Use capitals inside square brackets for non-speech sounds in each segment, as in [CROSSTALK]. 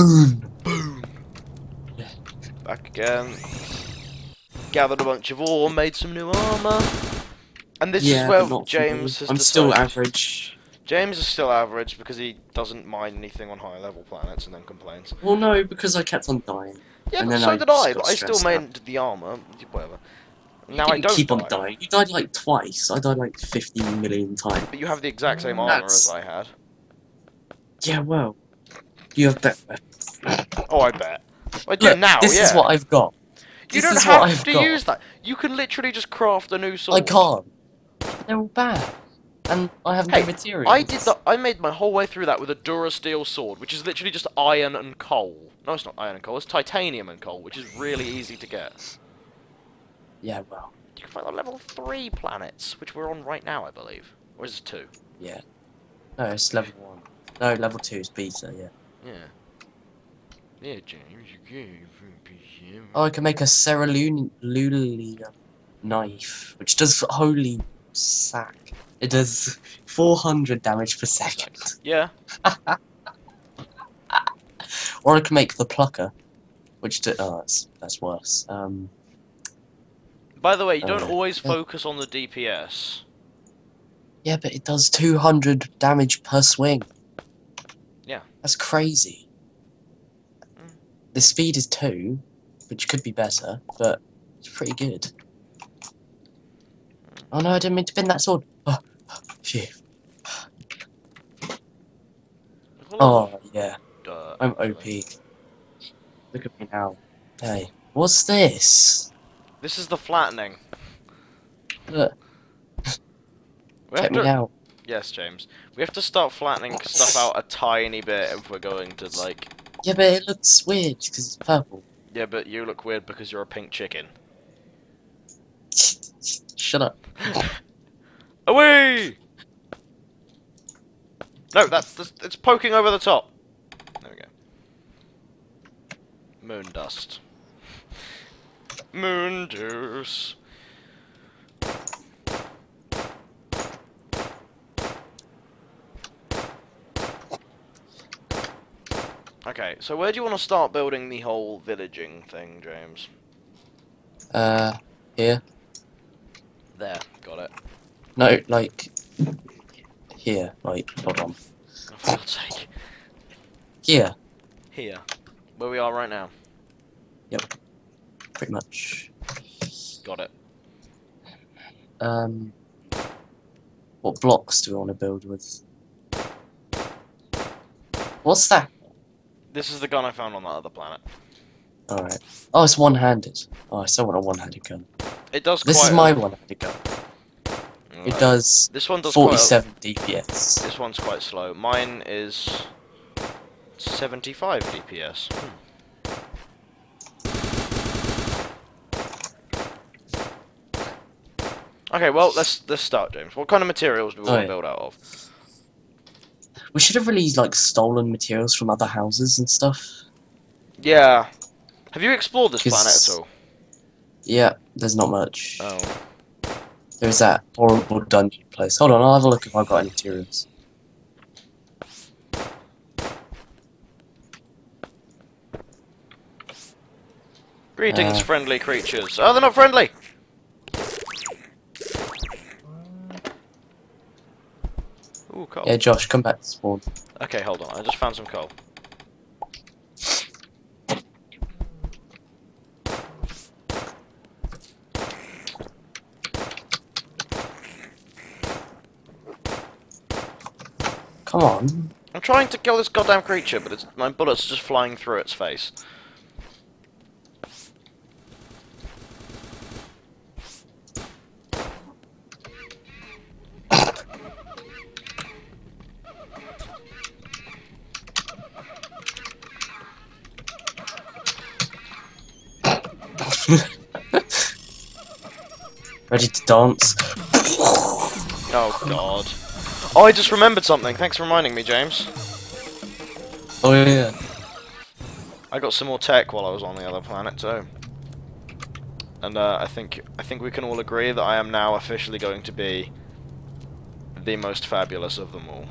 Boom. Boom. Yeah. Back again. Gathered a bunch of ore, made some new armor. And this yeah, is where but not for James me. has I'm still average. James is still average because he doesn't mind anything on higher level planets and then complains. Well, no, because I kept on dying. Yeah, And but then so I did I, but I still stressed out. made the armor. Whatever. Now you I didn't don't keep die. on dying. You died like twice. I died like 15 million times. But you have the exact same mm, armor That's- as I had. Yeah, well, you have better. Oh, I bet. I do Look, now, this yeah. is what I've got. you this don't have to got. use that. You can literally just craft a new sword. I can't. They're all bad, and I have Hey, no materials. I did that. I made my whole way through that with a Durasteel sword, which is literally just iron and coal. No, it's not iron and coal. It's titanium and coal, which is really easy to get. Yeah, well, You can find the level three planets, which we're on right now, I believe. Or is it two? yeah. No, it's level one. No, level two is beta. Yeah. Yeah. Yeah, James, you gave PCM. Oh, I can make a cerulean knife, which does holy sack. It does 400 damage per second. Yeah. [LAUGHS] Or I can make the plucker, which do, oh, that's that's worse. Um, By the way, you don't Uh, always yeah. focus on the DPS. yeah, but it does 200 damage per swing. Yeah. That's crazy. The speed is two, which could be better, but it's pretty good. Oh no, I didn't mean to bend that sword. Oh, phew. Oh yeah, I'm OP. Look at me now. Hey, what's this? This is the flattening. Look, We check me out. yes, James. We have to start flattening stuff out a tiny bit if we're going to like. Yeah, but it looks weird because it's purple. Yeah, but you look weird because you're a pink chicken. Shut up. [LAUGHS] Away! No, that's, that's it's poking over the top. There we go. Moon dust. Moon juice. Okay, so where do you want to start building the whole villaging thing, James? Uh, here. There, got it. No, like here. Like, hold on. Oh, for God's sake. Here, Here. Where we are right now. Yep. Pretty much. Got it. Um, what blocks do we want to build with? What's that? This is the gun I found on that other planet. All right. Oh, it's one-handed. Oh, I still want a one-handed gun. It does This is my one-handed gun. It does This one does quite 47 DPS. This one's quite slow. Mine is 75 DPS. Hmm. Okay, well let's let's start, James. What kind of materials do we Oh, want to yeah. build out of? We should have really like stolen materials from other houses and stuff. Yeah. Have you explored this planet at all? Yeah, there's not much. Oh. There's that horrible dungeon place. Hold on, I'll have a look if I've got any materials. Greetings, Uh. friendly creatures. Oh, they're not friendly. Ooh, coal. Yeah, Josh, come back to spawn. Okay, hold on. I just found some coal. Come on. I'm trying to kill this goddamn creature, but it's, my bullets are just flying through its face. [LAUGHS] Ready to dance? Oh god. Oh, I just remembered something. Thanks for reminding me, James. Oh yeah. I got some more tech while I was on the other planet too. And uh, I think I think we can all agree that I am now officially going to be the most fabulous of them all.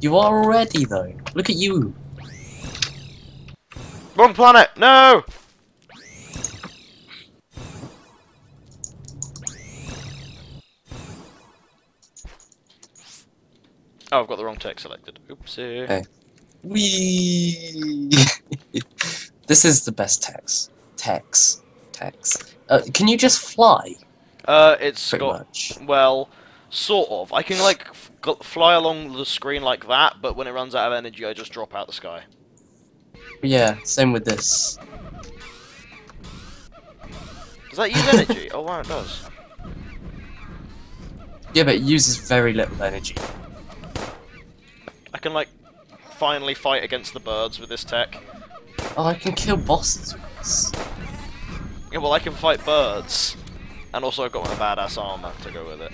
You are already though. Look at you. Wrong planet! No! Oh, I've got the wrong tech selected. Oopsie. Okay. Wee. [LAUGHS] this is the best text. Text. Text. Uh, can you just fly? Uh, it's Pretty got much. well, sort of. I can like f- fly along the screen like that, but when it runs out of energy, I just drop out the sky. Yeah. Same with this. Does that use energy? oh wow, it does. Yeah, but it uses very little energy. I can like finally fight against the birds with this tech. Oh, I can kill bosses with this. Yeah, well, I can fight birds, and also I've got my badass armor to go with it.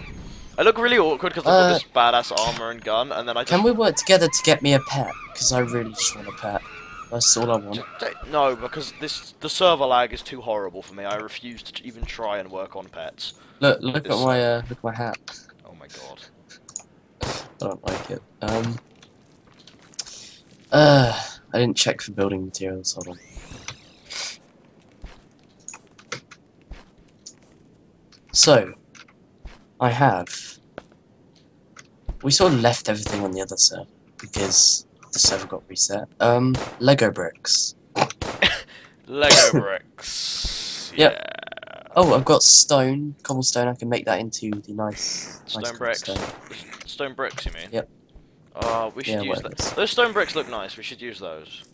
I look really awkward because I've got Uh, this badass armor and gun, and then I just Can we work together to get me a pet? Because I really just want a pet. That's all I want. No, because this the server lag is too horrible for me. I refuse to even try and work on pets. Look, look This- at my uh, look at my hat. Oh my god. I don't like it. Um. Uh, I didn't check for building materials. Hold on. So, I have. We sort of left everything on the other server because the server got reset. Um, Lego bricks. [LAUGHS] Lego [LAUGHS] bricks. Yep. Yeah. Oh, I've got stone, cobblestone. I can make that into the nice. Stone nice bricks. Stone bricks, you mean? Yep. Oh, we should Yeah, use that. Those stone bricks look nice. We should use those.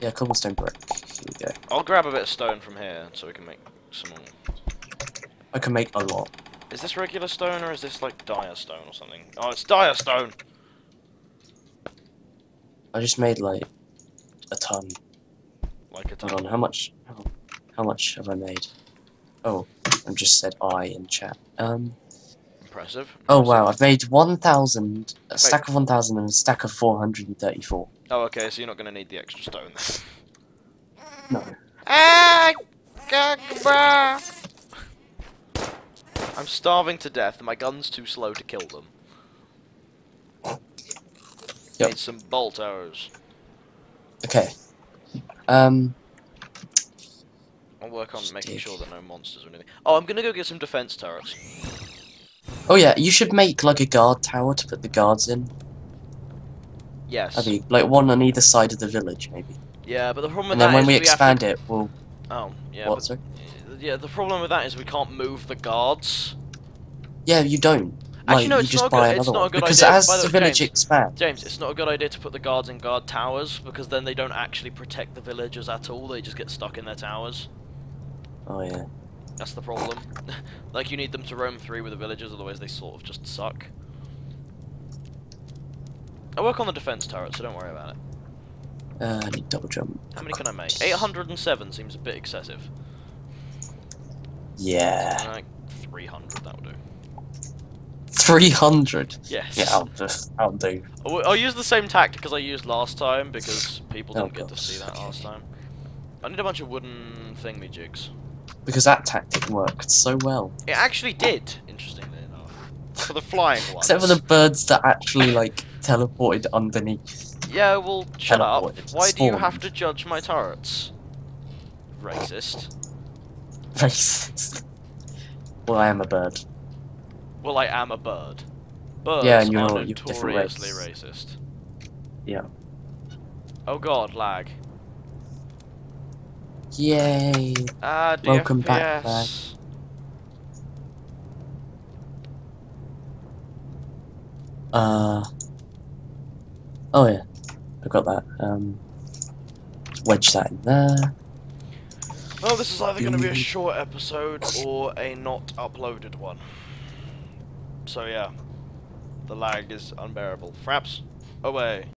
Yeah, cobblestone brick. Here we go. I'll grab a bit of stone from here so we can make some more. I can make a lot. Is this regular stone or is this like dire stone or something? Oh, it's dire stone. I just made like a ton. Like a Hold on, ton. how much? How, how much have I made? Oh, I just said I in chat. Um. Impressive. Oh wow, I've made one thousand, a stack of one thousand, and a stack of four hundred and thirty-four. Oh, okay. So you're not gonna need the extra stone. Then. No. Ah, I'm starving to death and my gun's too slow to kill them. Yep. Need some bolt arrows. Okay. Um. I'll work on making sure that no monsters or anything. Oh, I'm gonna go get some defense turrets. Oh yeah, you should make like a guard tower to put the guards in. Yes. That'd be like one on either side of the village, maybe. Yeah, but the problem with And that then when is we have to- expand it, we'll. Oh, yeah. what? But, Sorry. yeah, the problem with that is we can't move the guards. Yeah, you don't. Actually, Like, no, you it's just not buy good- it's another not a one good because idea. as the the way, village James- expands. James, it's not a good idea to put the guards in guard towers because then they don't actually protect the villagers at all. They just get stuck in their towers. Oh yeah. That's the problem. [LAUGHS] like you need them to roam through with the villagers, otherwise they sort of just suck. I work on the defense turret, so don't worry about it. Uh, I need double jump. How many can I make? 807 seems a bit excessive. Yeah. Like 300, that would do. Three hundred. Yes. Yeah, I'll just. I'll do. I'll, I'll use the same tactic as I used last time because people Oh, didn't get to see that last time. I need a bunch of wooden thingy-jigs. Because that tactic worked so well. It actually did, interestingly enough. For the flying ones. [LAUGHS] Except for the birds that actually like teleported underneath. Yeah, well, shut up. Why do you have to judge my turrets? Racist. [LAUGHS] Racist. Well, I am a bird. Well, I am a bird. Birds Yeah, and you're- are you're notoriously racist. Yeah. Oh god, lag. Yay. Ah. Welcome back, lag. Uh. Oh yeah, I got that. Um. Wedge that in there. Well, this is either going to be a Mm. short episode or a not uploaded one. So yeah, the lag is unbearable. Fraps, away.